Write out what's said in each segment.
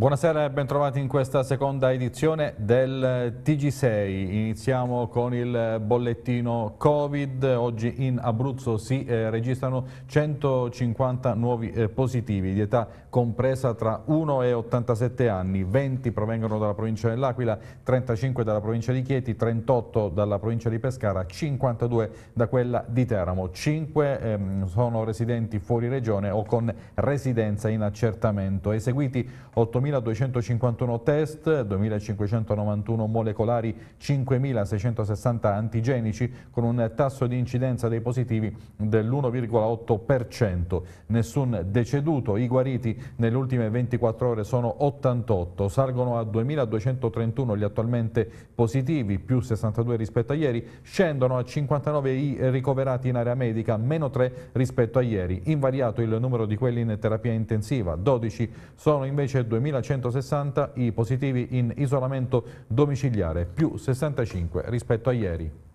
Buonasera e bentrovati in questa seconda edizione del TG6. Iniziamo con il bollettino Covid. Oggi in Abruzzo si eh, registrano 150 nuovi eh, positivi di età compresa tra 1 e 87 anni. 20 provengono dalla provincia dell'Aquila, 35 dalla provincia di Chieti, 38 dalla provincia di Pescara, 52 da quella di Teramo. 5 ehm, sono residenti fuori regione o con residenza in accertamento. Eseguiti 8.000 2.251 test, 2.591 molecolari, 5.660 antigenici con un tasso di incidenza dei positivi dell'1,8%. Nessun deceduto, i guariti nelle ultime 24 ore sono 88, salgono a 2.231 gli attualmente positivi, più 62 rispetto a ieri, scendono a 59 i ricoverati in area medica, meno 3 rispetto a ieri, invariato il numero di quelli in terapia intensiva, 12 sono invece 2.000 160 i positivi in isolamento domiciliare, più 65 rispetto a ieri.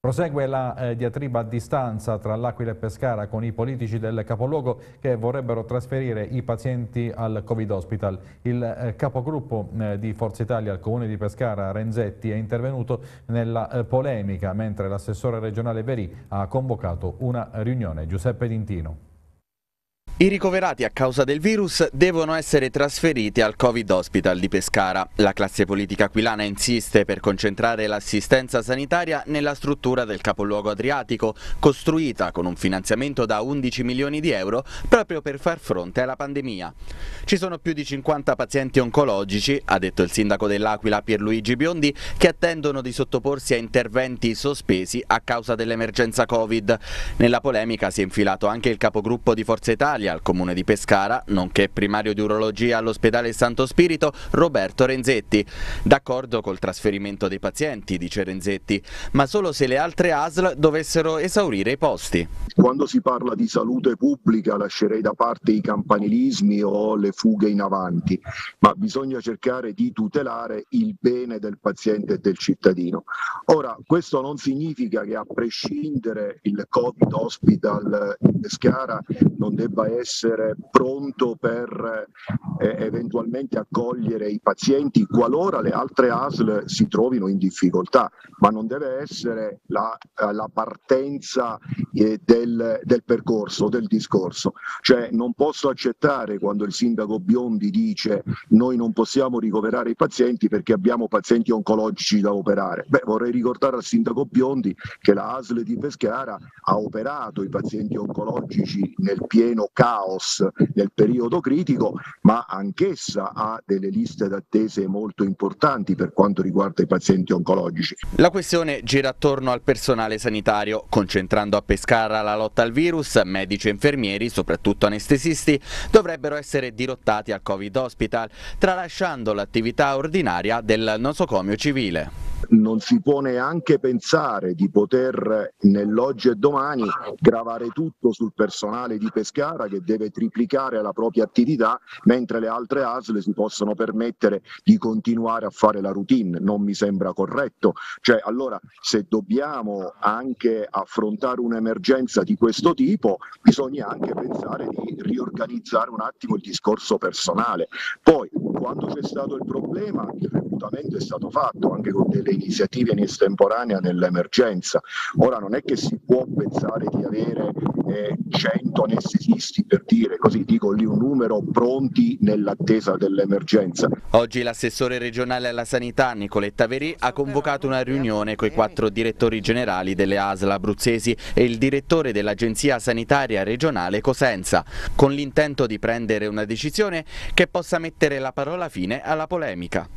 Prosegue la eh, diatriba a distanza tra l'Aquila e Pescara con i politici del capoluogo che vorrebbero trasferire i pazienti al Covid Hospital. Il eh, capogruppo eh, di Forza Italia al comune di Pescara, Renzetti, è intervenuto nella eh, polemica mentre l'assessore regionale Veri ha convocato una riunione. Giuseppe Dintino. I ricoverati a causa del virus devono essere trasferiti al Covid Hospital di Pescara. La classe politica aquilana insiste per concentrare l'assistenza sanitaria nella struttura del capoluogo adriatico, costruita con un finanziamento da 11 milioni di euro proprio per far fronte alla pandemia. Ci sono più di 50 pazienti oncologici, ha detto il sindaco dell'Aquila Pierluigi Biondi, che attendono di sottoporsi a interventi sospesi a causa dell'emergenza Covid. Nella polemica si è infilato anche il capogruppo di Forza Italia al comune di Pescara, nonché primario di urologia all'ospedale Santo Spirito, Roberto Renzetti. D'accordo col trasferimento dei pazienti, dice Renzetti, ma solo se le altre ASL dovessero esaurire i posti. Quando si parla di salute pubblica lascerei da parte i campanilismi o le fughe in avanti, ma bisogna cercare di tutelare il bene del paziente e del cittadino. Ora, questo non significa che a prescindere il Covid Hospital in Pescara non debba essere pronto per eh, eventualmente accogliere i pazienti qualora le altre ASL si trovino in difficoltà, ma non deve essere la, la partenza eh, del, del percorso, del discorso. Cioè non posso accettare quando il sindaco Biondi dice noi non possiamo ricoverare i pazienti perché abbiamo pazienti oncologici da operare. Beh, vorrei ricordare al sindaco Biondi che la ASL di Pescara ha operato i pazienti oncologici nel pieno caos nel periodo critico, ma anch'essa ha delle liste d'attese molto importanti per quanto riguarda i pazienti oncologici. La questione gira attorno al personale sanitario, concentrando a Pescara la lotta al virus, medici e infermieri, soprattutto anestesisti, dovrebbero essere dirottati al Covid Hospital, tralasciando l'attività ordinaria del nosocomio civile non si può neanche pensare di poter nell'oggi e domani gravare tutto sul personale di Pescara che deve triplicare la propria attività mentre le altre ASL si possono permettere di continuare a fare la routine, non mi sembra corretto. Cioè, allora se dobbiamo anche affrontare un'emergenza di questo tipo bisogna anche pensare di riorganizzare un attimo il discorso personale. Poi quando c'è stato il problema il reclutamento è stato fatto anche con delle iniziative in estemporanea nell'emergenza. Ora non è che si può pensare di avere eh, 100 anestesisti per dire così, dico lì un numero pronti nell'attesa dell'emergenza. Oggi l'assessore regionale alla sanità Nicoletta Veri ha convocato una riunione con i quattro direttori generali delle ASL abruzzesi e il direttore dell'Agenzia Sanitaria Regionale Cosenza, con l'intento di prendere una decisione che possa mettere la parola fine alla polemica.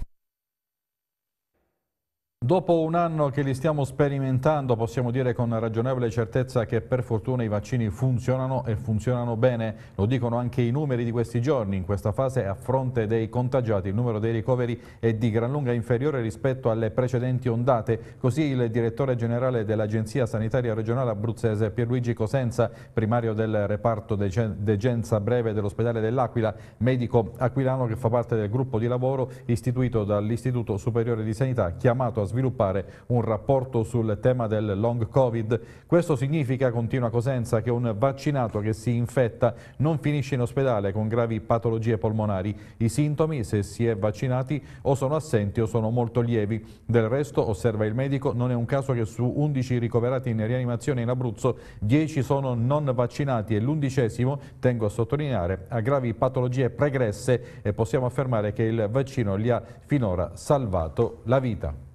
Dopo un anno che li stiamo sperimentando possiamo dire con ragionevole certezza che per fortuna i vaccini funzionano e funzionano bene, lo dicono anche i numeri di questi giorni. In questa fase a fronte dei contagiati il numero dei ricoveri è di gran lunga inferiore rispetto alle precedenti ondate, così il direttore generale dell'Agenzia Sanitaria Regionale Abruzzese Pierluigi Cosenza, primario del reparto degenza breve dell'ospedale dell'Aquila, medico aquilano che fa parte del gruppo di lavoro istituito dall'Istituto Superiore di Sanità chiamato a sviluppare un rapporto sul tema del long covid. Questo significa, continua Cosenza, che un vaccinato che si infetta non finisce in ospedale con gravi patologie polmonari. I sintomi, se si è vaccinati, o sono assenti o sono molto lievi. Del resto, osserva il medico, non è un caso che su 11 ricoverati in rianimazione in Abruzzo, 10 sono non vaccinati e l'undicesimo, tengo a sottolineare, ha gravi patologie pregresse e possiamo affermare che il vaccino gli ha finora salvato la vita.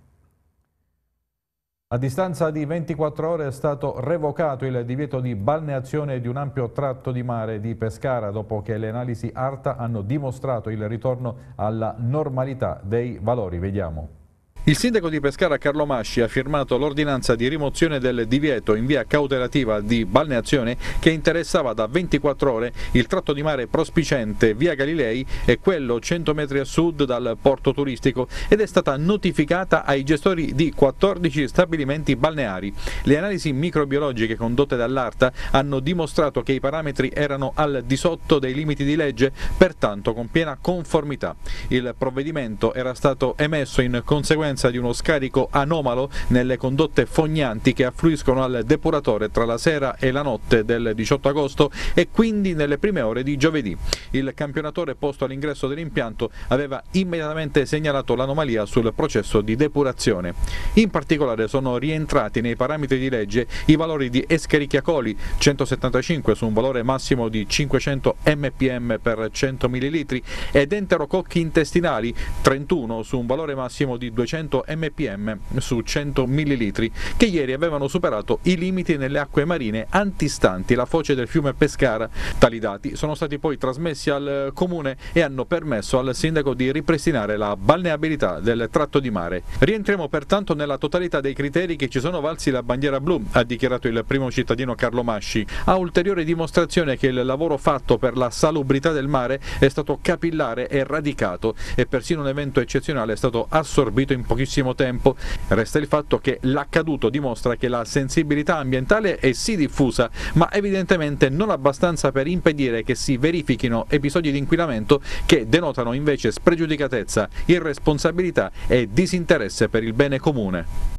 A distanza di 24 ore è stato revocato il divieto di balneazione di un ampio tratto di mare di Pescara dopo che le analisi ARTA hanno dimostrato il ritorno alla normalità dei valori. Vediamo. Il sindaco di Pescara Carlo Masci ha firmato l'ordinanza di rimozione del divieto in via cautelativa di balneazione che interessava da 24 ore il tratto di mare prospicente via Galilei e quello 100 metri a sud dal porto turistico ed è stata notificata ai gestori di 14 stabilimenti balneari. Le analisi microbiologiche condotte dall'ARTA hanno dimostrato che i parametri erano al di sotto dei limiti di legge, pertanto con piena conformità. Il provvedimento era stato emesso in conseguenza presenza di uno scarico anomalo nelle condotte fognanti che affluiscono al depuratore tra la sera e la notte del 18 agosto e quindi nelle prime ore di giovedì. Il campionatore posto all'ingresso dell'impianto aveva immediatamente segnalato l'anomalia sul processo di depurazione. In particolare sono rientrati nei parametri di legge i valori di Escherichia coli 175 su un valore massimo di 500 mpm per 100 ml ed enterococchi intestinali 31 su un valore massimo di 200 200 mpm su 100 ml, che ieri avevano superato i limiti nelle acque marine antistanti la foce del fiume Pescara. Tali dati sono stati poi trasmessi al comune e hanno permesso al sindaco di ripristinare la balneabilità del tratto di mare. Rientriamo pertanto nella totalità dei criteri che ci sono valsi la bandiera blu, ha dichiarato il primo cittadino Carlo Masci, a ulteriore dimostrazione che il lavoro fatto per la salubrità del mare è stato capillare e radicato e persino un evento eccezionale è stato assorbito in pochissimo tempo. Resta il fatto che l'accaduto dimostra che la sensibilità ambientale è sì diffusa, ma evidentemente non abbastanza per impedire che si verifichino episodi di inquinamento che denotano invece spregiudicatezza, irresponsabilità e disinteresse per il bene comune.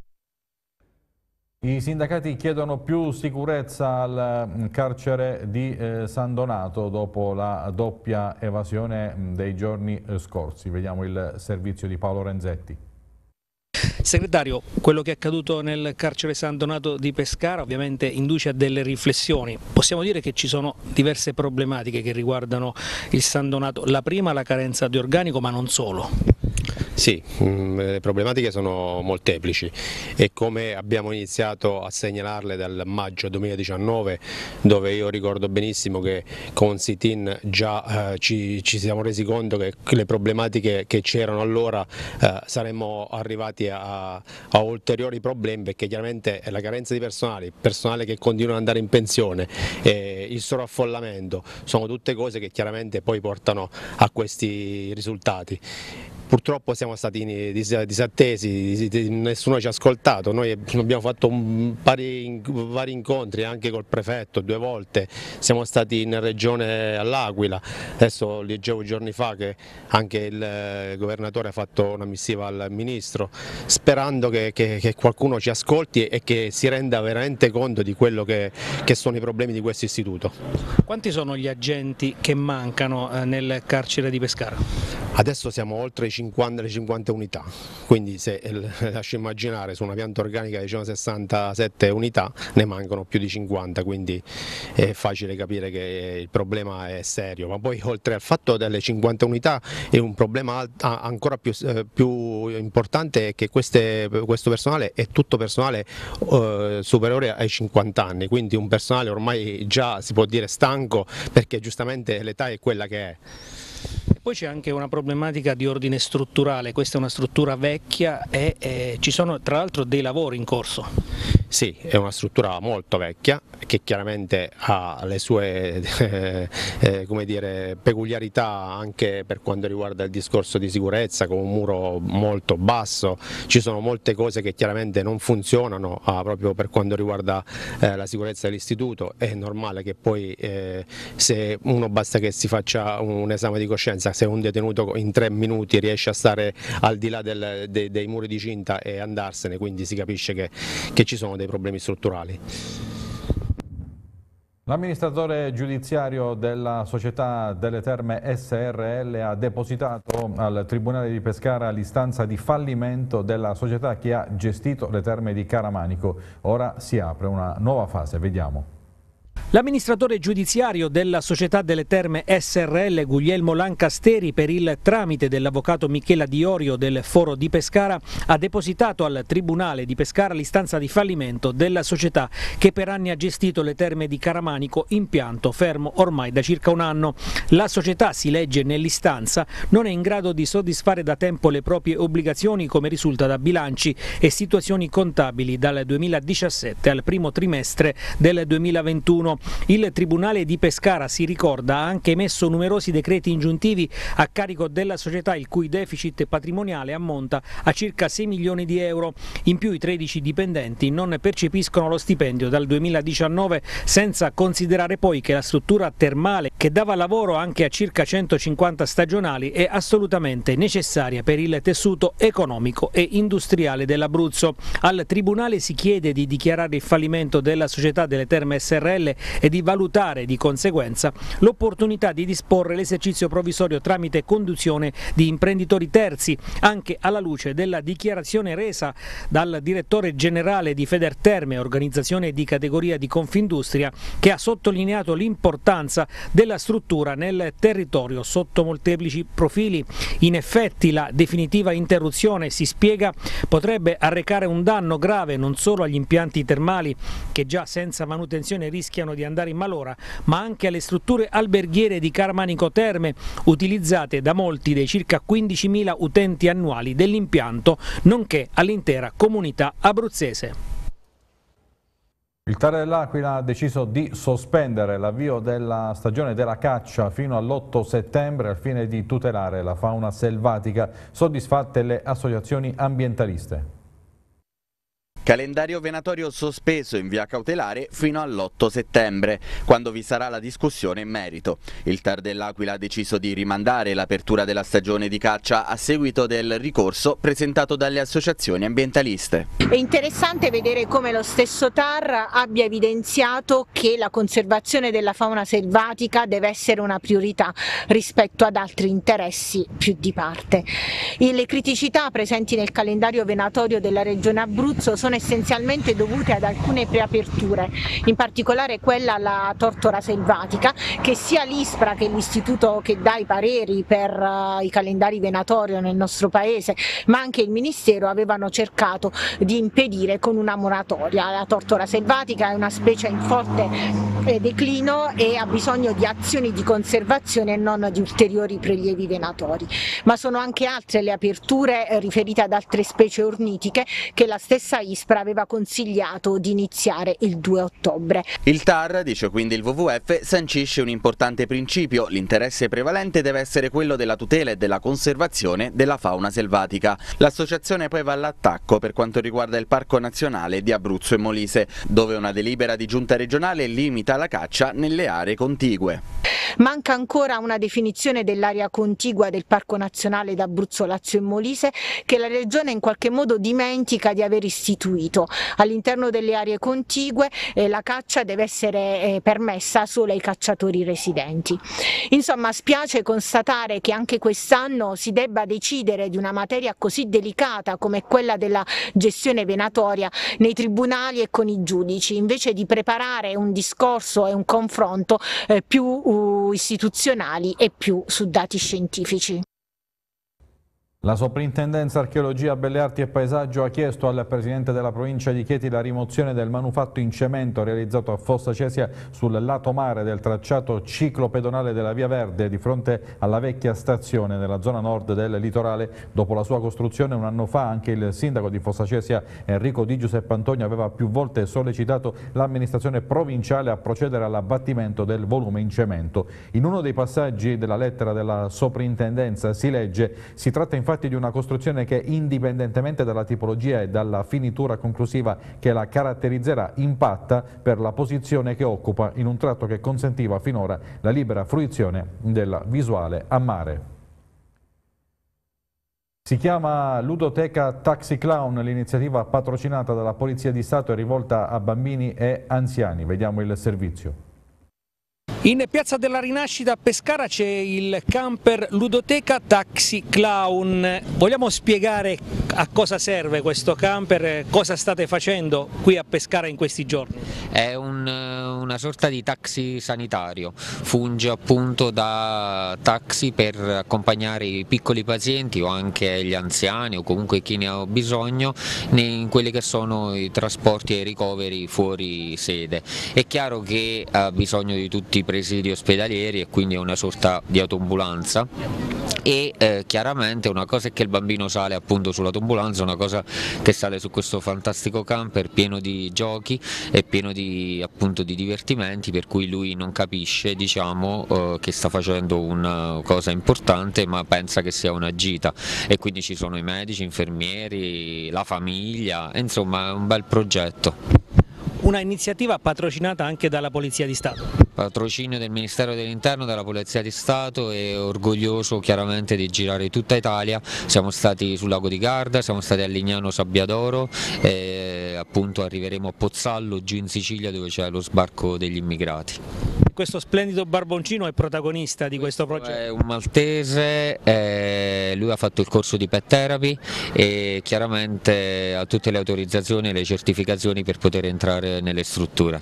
I sindacati chiedono più sicurezza al mm, carcere di eh, San Donato dopo la doppia evasione mm, dei giorni eh, scorsi. Vediamo il servizio di Paolo Renzetti. Segretario, quello che è accaduto nel carcere San Donato di Pescara ovviamente induce a delle riflessioni. Possiamo dire che ci sono diverse problematiche che riguardano il San Donato. La prima la carenza di organico, ma non solo. Sì, mm, le problematiche sono molteplici e come abbiamo iniziato a segnalarle dal maggio 2019 dove io ricordo benissimo che con Sitin già eh, ci, ci, siamo resi conto che le problematiche che c'erano allora eh, saremmo arrivati a, a, ulteriori problemi perché chiaramente la carenza di personale, personale che continua ad andare in pensione, eh, il sovraffollamento sono tutte cose che chiaramente poi portano a questi risultati. Purtroppo siamo stati disattesi, nessuno ci ha ascoltato, noi abbiamo fatto pari, vari incontri anche col prefetto due volte, siamo stati in regione all'Aquila, adesso leggevo giorni fa che anche il eh, governatore ha fatto una missiva al ministro, sperando che, che, che qualcuno ci ascolti e che si renda veramente conto di quello che, che sono i problemi di questo istituto. Quanti sono gli agenti che mancano eh, nel carcere di Pescara? Adesso siamo oltre i 50, le 50 unità, quindi se lascio immaginare su una pianta organica di 67 unità ne mancano più di 50, quindi è facile capire che il problema è serio, ma poi oltre al fatto delle 50 unità è un problema ancora più, eh, più importante che queste, questo personale è tutto personale eh, superiore ai 50 anni, quindi un personale ormai già si può dire stanco perché giustamente l'età è quella che è. Poi c'è anche una problematica di ordine strutturale, questa è una struttura vecchia e, e ci sono tra l'altro dei lavori in corso. Sì, è una struttura molto vecchia che chiaramente ha le sue eh, eh, dire, peculiarità anche per quanto riguarda il discorso di sicurezza con un muro molto basso, ci sono molte cose che chiaramente non funzionano ah, proprio per quanto riguarda eh, la sicurezza dell'istituto, è normale che poi eh, se uno basta che si faccia un esame di coscienza, se un detenuto in tre minuti riesce a stare al di là del, dei, dei muri di cinta e andarsene, quindi si capisce che, che ci sono dei problemi strutturali. L'amministratore giudiziario della società delle terme SRL ha depositato al Tribunale di Pescara l'istanza di fallimento della società che ha gestito le terme di Caramanico. Ora si apre una nuova fase, vediamo. L'amministratore giudiziario della Società delle Terme SRL Guglielmo Lancasteri per il tramite dell'avvocato Michela Diorio del Foro di Pescara ha depositato al Tribunale di Pescara l'istanza di fallimento della società che per anni ha gestito le terme di Caramanico, impianto fermo ormai da circa un anno. La società, si legge nell'istanza, non è in grado di soddisfare da tempo le proprie obbligazioni come risulta da bilanci e situazioni contabili dal 2017 al primo trimestre del 2021. Il Tribunale di Pescara, si ricorda, ha anche emesso numerosi decreti ingiuntivi a carico della società il cui deficit patrimoniale ammonta a circa 6 milioni di euro. In più i 13 dipendenti non percepiscono lo stipendio dal 2019 senza considerare poi che la struttura termale che dava lavoro anche a circa 150 stagionali è assolutamente necessaria per il tessuto economico e industriale dell'Abruzzo. Al Tribunale si chiede di dichiarare il fallimento della società delle terme SRL e di valutare di conseguenza l'opportunità di disporre l'esercizio provvisorio tramite conduzione di imprenditori terzi, anche alla luce della dichiarazione resa dal direttore generale di Federterme, organizzazione di categoria di Confindustria, che ha sottolineato l'importanza della struttura nel territorio sotto molteplici profili. In effetti la definitiva interruzione, si spiega, potrebbe arrecare un danno grave non solo agli impianti termali che già senza manutenzione rischiano di andare in malora, ma anche alle strutture alberghiere di Carmanico Terme, utilizzate da molti dei circa 15.000 utenti annuali dell'impianto, nonché all'intera comunità abruzzese. Il Tare dell'Aquila ha deciso di sospendere l'avvio della stagione della caccia fino all'8 settembre al fine di tutelare la fauna selvatica, soddisfatte le associazioni ambientaliste. Calendario venatorio sospeso in via cautelare fino all'8 settembre, quando vi sarà la discussione in merito. Il TAR dell'Aquila ha deciso di rimandare l'apertura della stagione di caccia a seguito del ricorso presentato dalle associazioni ambientaliste. È interessante vedere come lo stesso TAR abbia evidenziato che la conservazione della fauna selvatica deve essere una priorità rispetto ad altri interessi più di parte. Le criticità presenti nel calendario venatorio della Regione Abruzzo sono essenzialmente dovute ad alcune preaperture, in particolare quella alla tortora selvatica, che sia l'ISPRA che l'istituto che dà i pareri per uh, i calendari venatorio nel nostro paese, ma anche il Ministero avevano cercato di impedire con una moratoria. La tortora selvatica è una specie in forte eh, declino e ha bisogno di azioni di conservazione e non di ulteriori prelievi venatori, ma sono anche altre le aperture eh, riferite ad altre specie ornitiche che la stessa ISPRA l'ISPRA aveva consigliato di iniziare il 2 ottobre. Il TAR, dice quindi il WWF, sancisce un importante principio, l'interesse prevalente deve essere quello della tutela e della conservazione della fauna selvatica. L'associazione poi va all'attacco per quanto riguarda il Parco Nazionale di Abruzzo e Molise, dove una delibera di giunta regionale limita la caccia nelle aree contigue. Manca ancora una definizione dell'area contigua del Parco Nazionale d'Abruzzo, Lazio e Molise che la Regione in qualche modo dimentica di aver istituito istituito. All'interno delle aree contigue eh, la caccia deve essere eh, permessa solo ai cacciatori residenti. Insomma spiace constatare che anche quest'anno si debba decidere di una materia così delicata come quella della gestione venatoria nei tribunali e con i giudici, invece di preparare un discorso e un confronto eh, più uh, istituzionali e più su dati scientifici. La Soprintendenza Archeologia, Belle Arti e Paesaggio ha chiesto al Presidente della provincia di Chieti la rimozione del manufatto in cemento realizzato a Fossa Cesia sul lato mare del tracciato ciclopedonale della Via Verde di fronte alla vecchia stazione nella zona nord del litorale. Dopo la sua costruzione un anno fa anche il sindaco di Fossa Cesia Enrico Di Giuseppe Antonio aveva più volte sollecitato l'amministrazione provinciale a procedere all'abbattimento del volume in cemento. In uno dei passaggi della lettera della Soprintendenza si legge si tratta in infatti di una costruzione che indipendentemente dalla tipologia e dalla finitura conclusiva che la caratterizzerà impatta per la posizione che occupa in un tratto che consentiva finora la libera fruizione della visuale a mare. Si chiama Ludoteca Taxi Clown, l'iniziativa patrocinata dalla Polizia di Stato e rivolta a bambini e anziani. Vediamo il servizio. In Piazza della Rinascita a Pescara c'è il camper Ludoteca Taxi Clown. Vogliamo spiegare a cosa serve questo camper, cosa state facendo qui a Pescara in questi giorni? È un, una sorta di taxi sanitario, funge appunto da taxi per accompagnare i piccoli pazienti o anche gli anziani o comunque chi ne ha bisogno in quelli che sono i trasporti e i ricoveri fuori sede. È chiaro che ha bisogno di tutti i presidi ospedalieri e quindi è una sorta di autoambulanza e eh, chiaramente una cosa è che il bambino sale appunto sull'autoambulanza, una cosa che sale su questo fantastico camper pieno di giochi e pieno di, appunto, di divertimenti per cui lui non capisce diciamo, eh, che sta facendo una cosa importante ma pensa che sia una gita. E quindi ci sono i medici, infermieri, la famiglia, insomma è un bel progetto. Una iniziativa patrocinata anche dalla Polizia di Stato. Patrocinio del Ministero dell'Interno, della Polizia di Stato e orgoglioso chiaramente di girare tutta Italia, siamo stati sul lago di Garda, siamo stati a Lignano Sabbiadoro e appunto arriveremo a Pozzallo giù in Sicilia dove c'è lo sbarco degli immigrati questo splendido barboncino è protagonista di questo, questo progetto? È un maltese, eh, lui ha fatto il corso di pet therapy e chiaramente ha tutte le autorizzazioni e le certificazioni per poter entrare nelle strutture.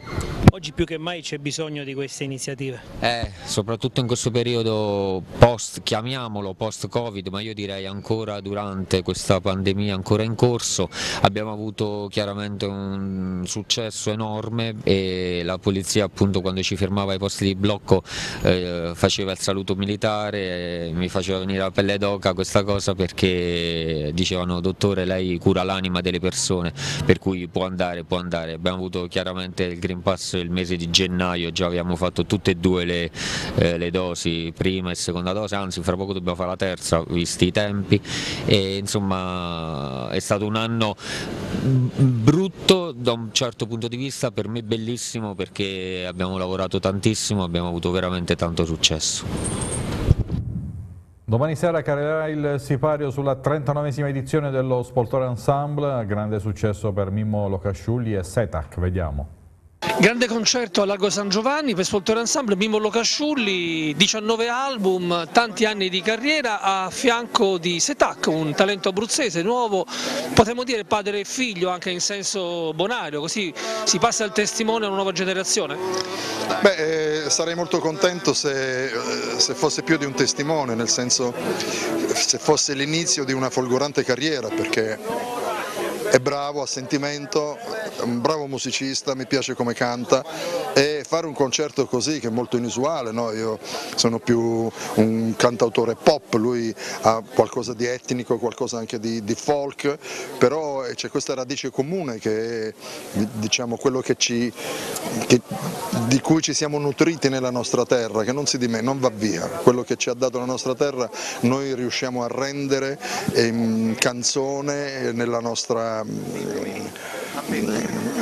Oggi più che mai c'è bisogno di queste iniziative? Eh, soprattutto in questo periodo post, chiamiamolo post covid, ma io direi ancora durante questa pandemia ancora in corso, abbiamo avuto chiaramente un successo enorme e la polizia appunto quando ci fermava ai posti di blocco eh, faceva il saluto militare, mi faceva venire la pelle d'oca questa cosa perché dicevano dottore lei cura l'anima delle persone per cui può andare, può andare. Abbiamo avuto chiaramente il Green Pass il mese di gennaio, già abbiamo fatto tutte e due le, eh, le dosi, prima e seconda dose, anzi fra poco dobbiamo fare la terza visti i tempi e insomma è stato un anno brutto da un certo punto di vista, per me bellissimo perché abbiamo lavorato tantissimo abbiamo avuto veramente tanto successo. Domani sera carrerà il sipario sulla 39esima edizione dello Spoltore Ensemble, grande successo per Mimmo Locasciulli e Setac, vediamo. Grande concerto a Largo San Giovanni per Svoltore Ensemble, Mimmo Locasciulli, 19 album, tanti anni di carriera a fianco di Setac, un talento abruzzese nuovo, potremmo dire padre e figlio anche in senso bonario, così si passa il testimone a una nuova generazione. Beh, eh, sarei molto contento se, eh, se, fosse più di un testimone, nel senso se fosse l'inizio di una folgorante carriera, perché è bravo, a sentimento, è un bravo musicista, mi piace come canta e fare un concerto così che è molto inusuale, no? io sono più un cantautore pop, lui ha qualcosa di etnico, qualcosa anche di, di folk, però c'è questa radice comune che è diciamo, quello che ci, che, di cui ci siamo nutriti nella nostra terra, che non, si dime, non va via, quello che ci ha dato la nostra terra noi riusciamo a rendere in canzone nella nostra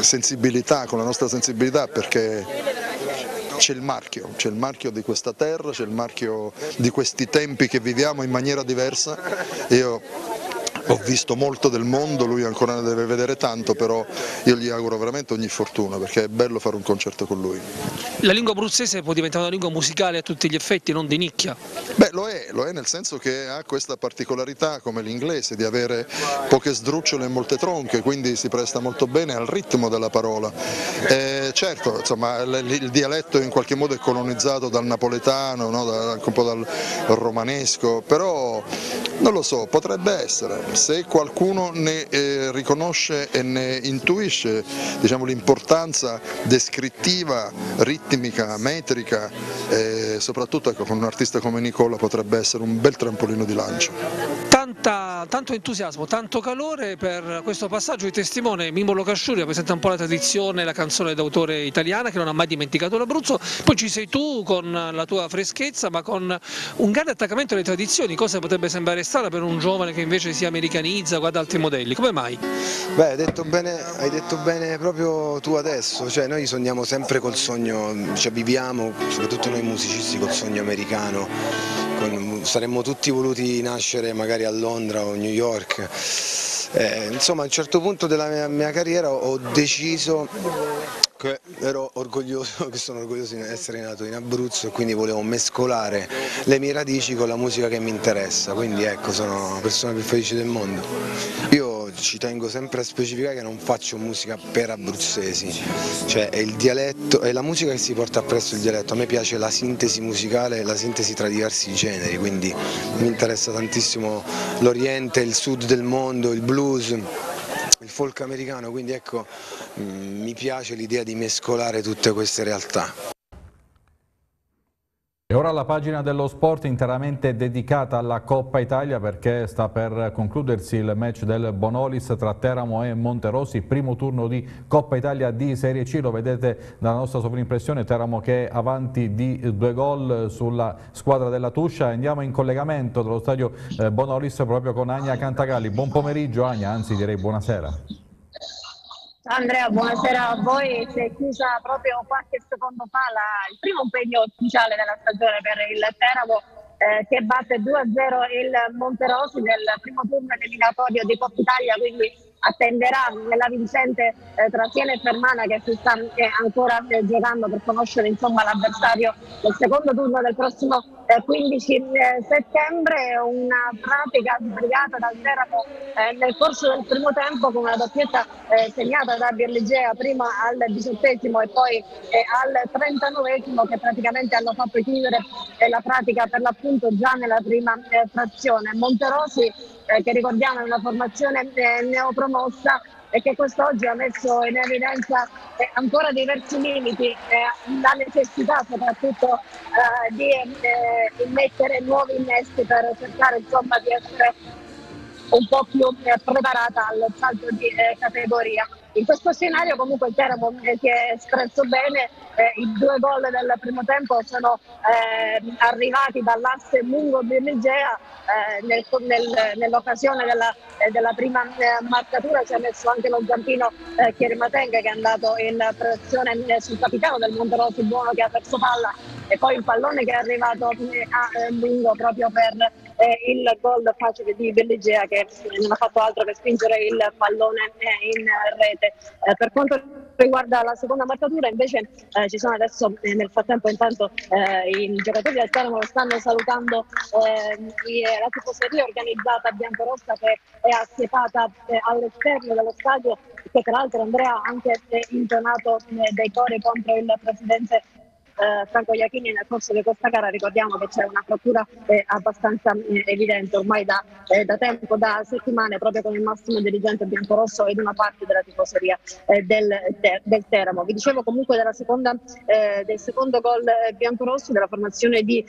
sensibilità, con la nostra sensibilità perché c'è il marchio, c'è il marchio di questa terra, c'è il marchio di questi tempi che viviamo in maniera diversa. Io ho visto molto del mondo, lui ancora ne deve vedere tanto, però io gli auguro veramente ogni fortuna perché è bello fare un concerto con lui. La lingua abruzzese può diventare una lingua musicale a tutti gli effetti, non di nicchia? Beh, lo è, lo è nel senso che ha questa particolarità come l'inglese di avere poche sdrucciole e molte tronche, quindi si presta molto bene al ritmo della parola. Eh, certo, insomma, il dialetto in qualche modo è colonizzato dal napoletano, no? da, anche un po' dal romanesco, però non lo so, potrebbe essere, se qualcuno ne eh, riconosce e ne intuisce diciamo, l'importanza descrittiva, ritmica, metrica, e soprattutto ecco, con un artista come Nicola potrebbe essere un bel trampolino di lancio. Tanta, tanto entusiasmo, tanto calore per questo passaggio di testimone. Mimmo Locasciuri rappresenta un po' la tradizione, la canzone d'autore italiana che non ha mai dimenticato l'Abruzzo, poi ci sei tu con la tua freschezza ma con un grande attaccamento alle tradizioni, cosa potrebbe sembrare strana per un giovane che invece si americanizza, guarda altri modelli, come mai? Beh, hai detto bene, hai detto bene proprio tu adesso, cioè noi sogniamo sempre col sogno, cioè viviamo, soprattutto noi musicisti, col sogno americano, saremmo tutti voluti nascere magari a Londra o New York. Eh, insomma a un certo punto della mia, mia carriera ho deciso che ero orgoglioso, che sono orgoglioso di essere nato in Abruzzo e quindi volevo mescolare le mie radici con la musica che mi interessa, quindi ecco sono la persona più felice del mondo. Io ci tengo sempre a specificare che non faccio musica per abruzzesi, cioè è il dialetto, è la musica che si porta appresso il dialetto, a me piace la sintesi musicale, la sintesi tra diversi generi, quindi mi interessa tantissimo l'Oriente, il sud del mondo, il blues, il folk americano, quindi ecco mi piace l'idea di mescolare tutte queste realtà. E ora la pagina dello sport interamente dedicata alla Coppa Italia perché sta per concludersi il match del Bonolis tra Teramo e Monterosi, primo turno di Coppa Italia di Serie C, lo vedete dalla nostra sovrimpressione, Teramo che è avanti di due gol sulla squadra della Tuscia, andiamo in collegamento dallo stadio eh, Bonolis proprio con Agna Cantagalli, buon pomeriggio Agna, anzi direi buonasera. Andrea, buonasera a voi. Si è chiusa proprio qualche secondo fa la, il primo impegno ufficiale della stagione per il Teramo eh, che batte 2-0 il Monterosi nel primo turno eliminatorio di Coppa Italia, quindi attenderà la vincente eh, tra Siena e Fermana che si sta eh, ancora eh, giocando per conoscere l'avversario del secondo turno del prossimo 15 eh, settembre, una pratica sbrigata dal Teramo eh, nel corso del primo tempo con una doppietta eh, segnata da Birligea prima al diciottesimo e poi al trentanovesimo che praticamente hanno fatto chiudere la pratica per l'appunto già nella prima frazione. Monterosi che ricordiamo è una formazione neopromossa e che quest'oggi ha messo in evidenza eh, ancora diversi limiti, eh, la necessità soprattutto eh, di eh, immettere nuovi innesti per cercare insomma, di essere un po' più eh, preparata al salto di eh, categoria. In questo scenario comunque il Teramo si è espresso bene, eh, i due gol del primo tempo sono eh, arrivati dall'asse Mungo-Birligea, eh, nel, nel, nell'occasione della, eh, della prima eh, marcatura ci ha messo anche lo zampino eh, Chierimatenga che è andato in protezione sul capitano del Monterosi Buono che ha perso palla e poi il pallone che è arrivato a Mungo proprio per eh, il gol facile di Belligea che non ha fatto altro che spingere il pallone eh, in rete. Eh, per quanto riguarda la seconda marcatura invece eh, ci sono adesso eh, nel frattempo intanto eh, i giocatori del Teramo stanno salutando la tifoseria organizzata biancorossa che è assiepata all'esterno dello stadio che tra l'altro Andrea ha anche intonato dei cori contro il presidente eh, Franco Iachini nel corso di questa gara ricordiamo che c'è una frattura eh, abbastanza eh, evidente ormai da, eh, da, tempo, da settimane proprio con il massimo dirigente biancorosso ed una parte della tifoseria eh, del, de, del, Teramo. Vi dicevo comunque seconda, del secondo gol biancorosso della formazione di,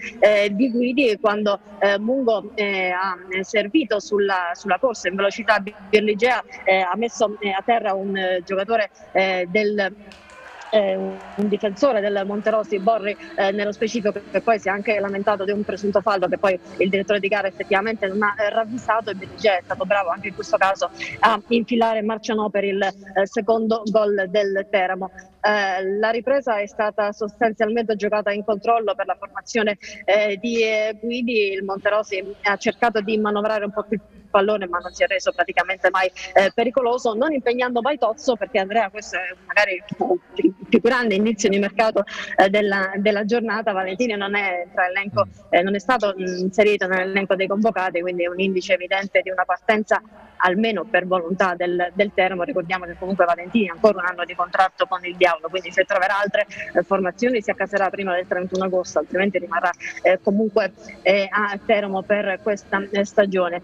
di Guidi quando Mungo ha servito sulla, sulla, corsa in velocità Birligea ha messo a terra un giocatore del eh, un difensore del Monterosi, Borri, eh, nello specifico, che poi si è anche lamentato di un presunto fallo che poi il direttore di gara effettivamente non ha eh, ravvisato e Berigè è stato bravo anche in questo caso a infilare Marcianò per il eh, secondo gol del Teramo. Eh, la ripresa è stata sostanzialmente giocata in controllo per la formazione eh, di eh, Guidi, il Monterosi ha cercato di manovrare un po' più il pallone ma non si è reso praticamente mai eh, pericoloso, non impegnando mai Tozzo perché Andrea questo è magari il più grande inizio di mercato della, della, giornata, Valentini non è, elenco, non è stato inserito nell'elenco dei convocati, quindi è un indice evidente di una partenza almeno per volontà del, del Termo, ricordiamo che comunque Valentini ha ancora un anno di contratto con il Diavolo, quindi se troverà altre eh, formazioni si accaserà prima del 31 agosto, altrimenti rimarrà eh, comunque eh, a Termo per questa stagione.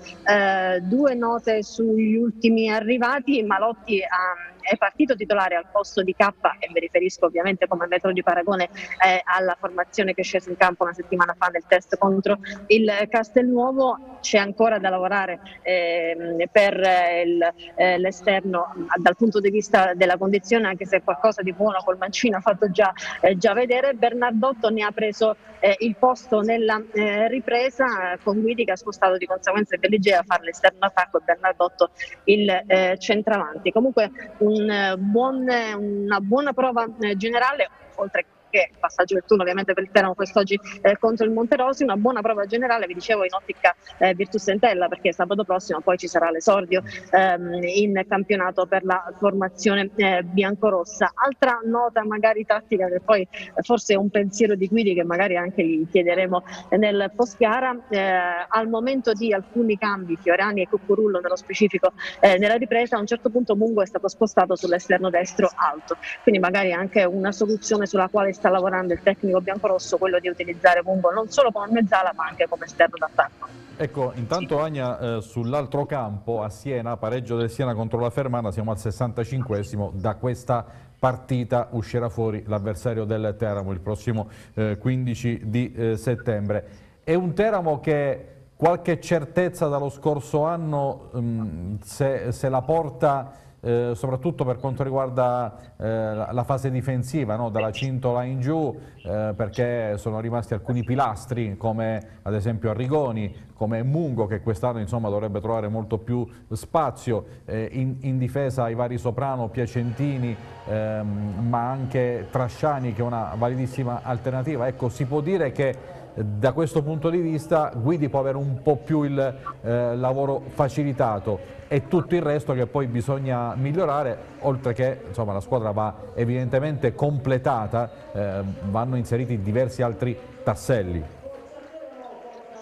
Due note sugli ultimi arrivati, Malotti ha è partito titolare al posto di K e mi riferisco ovviamente come metro di paragone eh, alla formazione che è scesa in campo una settimana fa nel test contro il Castelnuovo. C'è ancora da lavorare eh, per il, eh, l'esterno dal punto di vista della condizione, anche se qualcosa di buono col Mancino ha fatto già, eh, già vedere. Bernardotto ne ha preso eh, il posto nella eh, ripresa con Guidi che ha spostato di conseguenza Belligea a fare l'esterno attacco e Bernardotto il centravanti. Comunque un un buon, una buona prova eh, generale, oltre che passaggio del turno ovviamente per il Teramo quest'oggi eh, contro il Monterosi, una buona prova generale, vi dicevo in ottica eh, Virtus Entella perché sabato prossimo poi ci sarà l'esordio ehm, in campionato per la formazione eh, biancorossa. Altra nota magari tattica che poi eh, forse è un pensiero di Guidi che magari anche gli chiederemo nel post gara, eh, al momento di alcuni cambi, Fiorani e Cucurullo nello specifico eh, nella ripresa, a un certo punto Mungo è stato spostato sull'esterno destro alto, quindi magari anche una soluzione sulla quale sta lavorando il tecnico biancorosso quello di utilizzare Mungo non solo come mezzala ma anche come esterno d'attacco. Ecco, intanto sì. Agna eh, sull'altro campo a Siena, pareggio del Siena contro la Fermana, siamo al 65esimo, da questa partita uscirà fuori l'avversario del Teramo il prossimo eh, 15 di eh, settembre. È un Teramo che qualche certezza dallo scorso anno um, se, se la porta eh, soprattutto per quanto riguarda eh, la fase difensiva, no? dalla cintola in giù, eh, perché sono rimasti alcuni pilastri come ad esempio Arrigoni, come Mungo che quest'anno dovrebbe trovare molto più spazio, eh, in, in, difesa i vari Soprano, Piacentini, ehm, ma anche Trasciani che è una validissima alternativa. Ecco, si può dire che da questo punto di vista Guidi può avere un po' più il eh, lavoro facilitato e tutto il resto che poi bisogna migliorare, oltre che insomma, la squadra va evidentemente completata, eh, vanno inseriti diversi altri tasselli.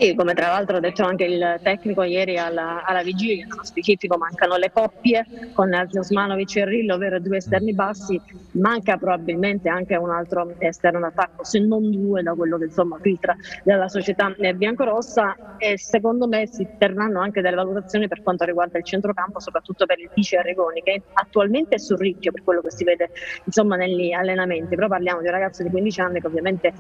Sì, come tra l'altro ha detto anche il tecnico ieri alla, alla vigilia, nello specifico mancano le coppie con Osmanovic e Rillo, ovvero due esterni bassi, manca probabilmente anche un altro esterno d'attacco, se non due da quello che insomma filtra della società biancorossa. E secondo me si terranno anche delle valutazioni per quanto riguarda il centrocampo, soprattutto per il Vice Arregoni che attualmente è sul ricchio per quello che si vede insomma negli allenamenti, però parliamo di un ragazzo di 15 anni che ovviamente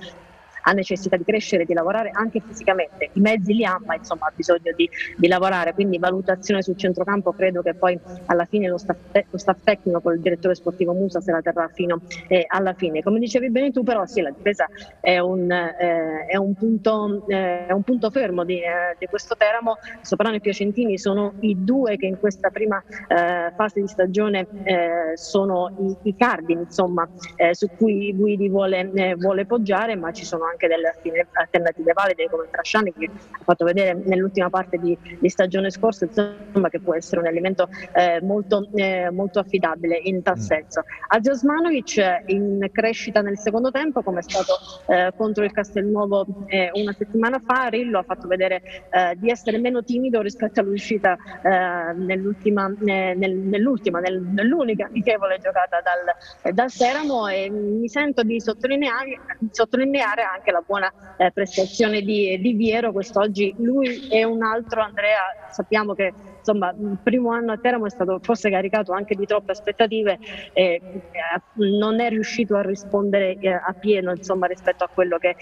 ha necessità di crescere, di lavorare anche fisicamente, i mezzi li ha ma insomma ha bisogno di, di lavorare, quindi valutazione sul centrocampo credo che poi alla fine lo staff, lo staff tecnico con il direttore sportivo Musa se la terrà fino eh, alla fine. Come dicevi bene tu però sì la difesa è un, eh, è un, punto, eh, è un punto, fermo di, eh, di, questo Teramo, Soprano e Piacentini sono i due che in questa prima eh, fase di stagione eh, sono i, i cardini insomma, su cui Guidi vuole, vuole poggiare ma ci sono anche anche delle alternative valide come Trasciani che ha fatto vedere nell'ultima parte di, di, stagione scorsa insomma, che può essere un elemento eh, molto, eh, molto, affidabile in tal mm. senso. Azio Osmanovic in crescita nel secondo tempo come è stato eh, contro il Castelnuovo eh, una settimana fa, Rillo ha fatto vedere eh, di essere meno timido rispetto all'uscita eh, nell'ultima, nel, nell'ultima nel, nell'unica amichevole giocata dal, dal Seramo e mi sento di sottolineare, sottolineare anche anche la buona eh, prestazione di, di Viero quest'oggi. Lui e un altro Andrea, sappiamo che insomma, il primo anno a Teramo è stato forse caricato anche di troppe aspettative e eh, non è riuscito a rispondere eh, a pieno insomma, rispetto a quello che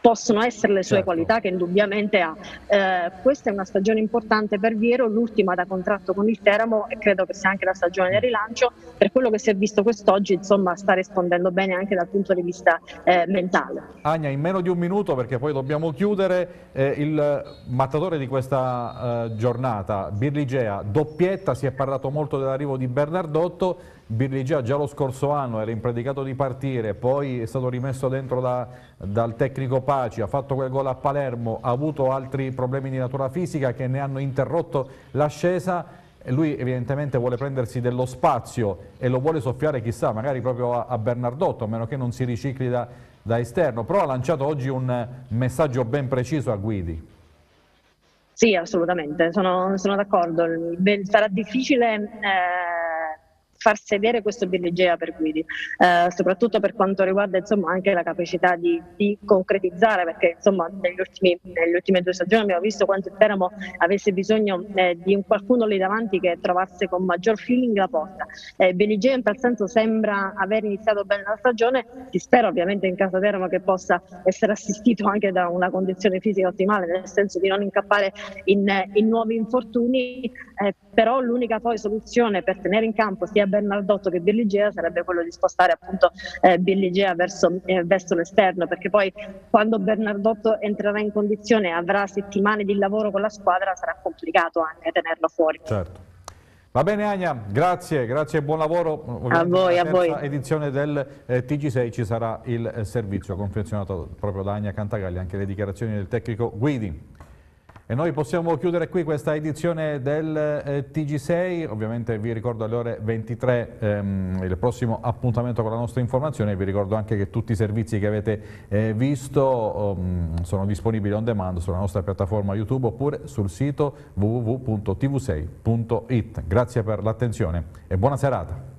possono essere le sue certo. qualità che indubbiamente ha. Eh, questa è una stagione importante per Viero, l'ultima da contratto con il Teramo e credo che sia anche la stagione del rilancio. Per quello che si è visto quest'oggi, insomma, sta rispondendo bene anche dal punto di vista eh, mentale. Agna, in meno di un minuto, perché poi dobbiamo chiudere, eh, il mattatore di questa eh, giornata, Birligea, doppietta, si è parlato molto dell'arrivo di Bernardotto, Birligia già lo scorso anno era impredicato di partire, poi è stato rimesso dentro da, dal tecnico Paci, ha fatto quel gol a Palermo, ha avuto altri problemi di natura fisica che ne hanno interrotto l'ascesa lui evidentemente vuole prendersi dello spazio e lo vuole soffiare chissà, magari proprio a, a Bernardotto, a meno che non si ricicli da, da esterno, però ha lanciato oggi un messaggio ben preciso a Guidi. Sì, assolutamente, sono, sono d'accordo. Sarà difficile eh, far sedere questo Birligea per Guidi, eh, soprattutto per quanto riguarda insomma, anche la capacità di, di concretizzare, perché insomma, negli ultimi, nelle ultime due stagioni abbiamo visto quanto il Teramo avesse bisogno eh, di un qualcuno lì davanti che trovasse con maggior feeling la porta. Eh, Birligea in tal senso sembra aver iniziato bene la stagione, si spera ovviamente in casa Teramo che possa essere assistito anche da una condizione fisica ottimale, nel senso di non incappare in, in nuovi infortuni, eh, però l'unica poi soluzione per tenere in campo sia Bernardotto che Birligea sarebbe quello di spostare appunto eh, Birligea verso, eh, verso l'esterno perché poi quando Bernardotto entrerà in condizione e avrà settimane di lavoro con la squadra sarà complicato anche tenerlo fuori. Certo. Va bene Ania, grazie, grazie e buon lavoro. Ovviamente a voi, a voi. edizione del eh, TG6 ci sarà il eh, servizio confezionato proprio da Ania Cantagalli, anche le dichiarazioni del tecnico Guidi. E noi possiamo chiudere qui questa edizione del eh, TG6, ovviamente vi ricordo alle ore 23 ehm, il prossimo appuntamento con la nostra informazione, vi ricordo anche che tutti i servizi che avete eh, visto um, sono disponibili on demand sulla nostra piattaforma YouTube oppure sul sito www.tv6.it. Grazie per l'attenzione e buona serata.